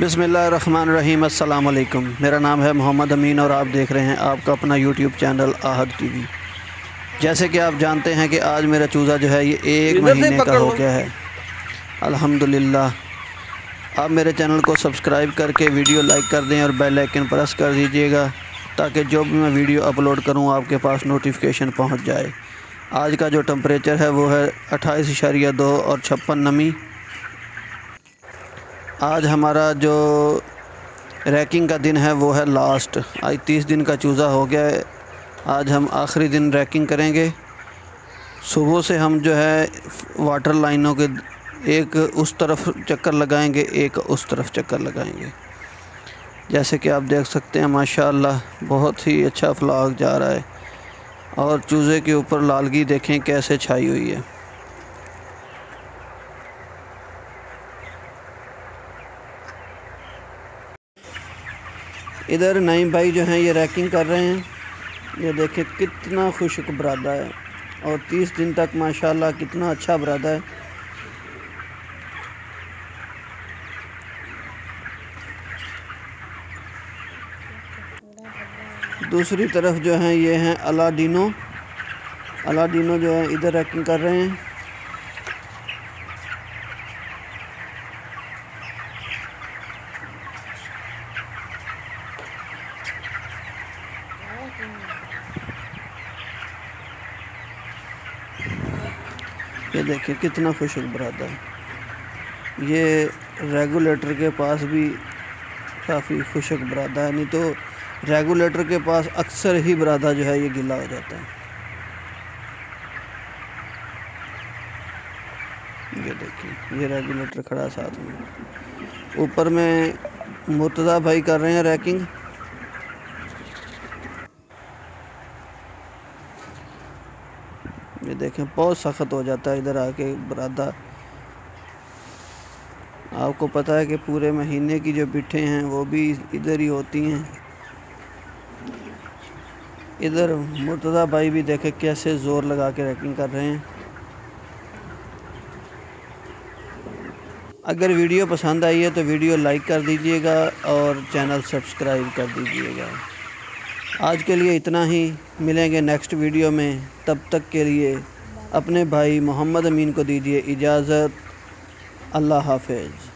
बिसमीम अल्लाम मेरा नाम है मोहम्मद अमीन और आप देख रहे हैं आपका अपना यूट्यूब चैनल आहद टीवी। जैसे कि आप जानते हैं कि आज मेरा चूज़ा जो है ये एक महीने का हो गया है। अल्हम्दुलिल्लाह। आप मेरे चैनल को सब्सक्राइब करके वीडियो लाइक कर दें और बेल आइकन प्रेस कर दीजिएगा ताकि जो भी मैं वीडियो अपलोड करूँ आपके पास नोटिफिकेशन पहुँच जाए। आज का जो टम्परेचर है वो है अट्ठाईस इशारिया दो और छप्पन नमी। आज हमारा जो रैकिंग का दिन है वो है लास्ट आज तीस दिन का चूज़ा हो गया है। आज हम आखिरी दिन रैकिंग करेंगे। सुबह से हम जो है वाटर लाइनों के एक उस तरफ़ चक्कर लगाएँगे, एक उस तरफ़ चक्कर लगाएँगे। जैसे कि आप देख सकते हैं, माशाल्लाह, बहुत ही अच्छा फ्लाग जा रहा है। और चूज़े के ऊपर लालगी देखें कैसे छाई हुई है। इधर नईम भाई जो हैं, ये रैकिंग कर रहे हैं। ये देखें, कितना खुशक बरादा है। और तीस दिन तक, माशाल्लाह, कितना अच्छा बरादा है। दूसरी तरफ़ जो हैं, ये हैं अलादीनो। अलादीनो जो है, इधर रैकिंग कर रहे हैं। ये देखिए, कितना खुशक बरादा है। ये रेगुलेटर के पास भी काफ़ी खुशक बरादा है, नहीं तो रेगुलेटर के पास अक्सर ही बरादा जो है ये गिला हो जाता है। ये देखिए, ये रेगुलेटर खड़ा साथ में। ऊपर में मुर्तज़ा भाई कर रहे हैं रैकिंग ये देखें, बहुत सख्त हो जाता है इधर आके बरादा। आपको पता है कि पूरे महीने की जो बिठे हैं, वो भी इधर ही होती हैं। इधर मुर्तज़ा भाई भी देखे कैसे ज़ोर लगा के रैकिंग कर रहे हैं। अगर वीडियो पसंद आई है तो वीडियो लाइक कर दीजिएगा और चैनल सब्सक्राइब कर दीजिएगा। आज के लिए इतना ही। मिलेंगे नेक्स्ट वीडियो में। तब तक के लिए अपने भाई मोहम्मद अमीन को दीजिए इजाज़त। अल्लाह हाफिज़।